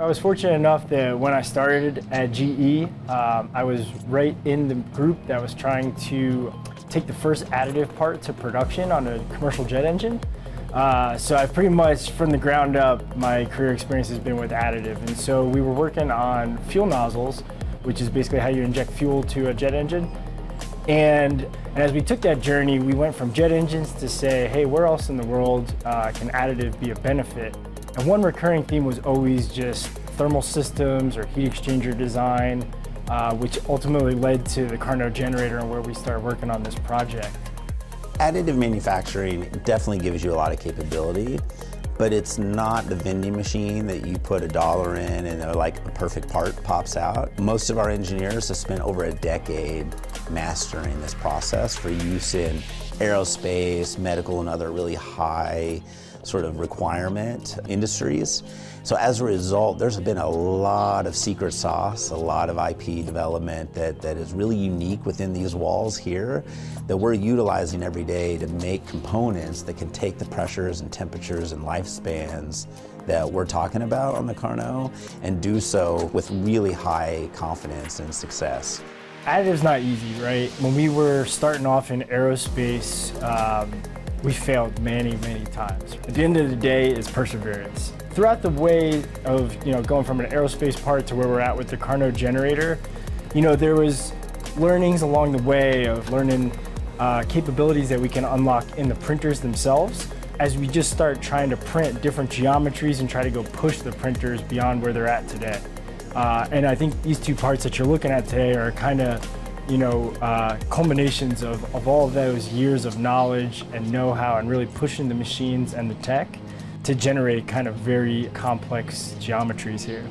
I was fortunate enough that when I started at GE, um, I was right in the group that was trying to take the first additive part to production on a commercial jet engine. Uh, so I pretty much, from the ground up, my career experience has been with additive. And so we were working on fuel nozzles, which is basically how you inject fuel to a jet engine. And, and as we took that journey, we went from jet engines to say, hey, where else in the world uh, can additive be a benefit? And one recurring theme was always just thermal systems or heat exchanger design, uh, which ultimately led to the KARNO generator and where we started working on this project. Additive manufacturing definitely gives you a lot of capability, but it's not the vending machine that you put a dollar in and uh, like a perfect part pops out. Most of our engineers have spent over a decade mastering this process for use in aerospace, medical, and other really high sort of requirement industries. So as a result, there's been a lot of secret sauce, a lot of IP development that, that is really unique within these walls here that we're utilizing every day to make components that can take the pressures and temperatures and lifespans that we're talking about on the KARNO and do so with really high confidence and success. Additive's not easy, right? When we were starting off in aerospace, um, we failed many, many times. At the end of the day, it's perseverance. Throughout the way of you know going from an aerospace part to where we're at with the KARNO generator, you know there was learnings along the way of learning uh, capabilities that we can unlock in the printers themselves as we just start trying to print different geometries and try to go push the printers beyond where they're at today. Uh, and I think these two parts that you're looking at today are kind of you know, uh, culminations of, of all of those years of knowledge and know-how and really pushing the machines and the tech to generate kind of very complex geometries here.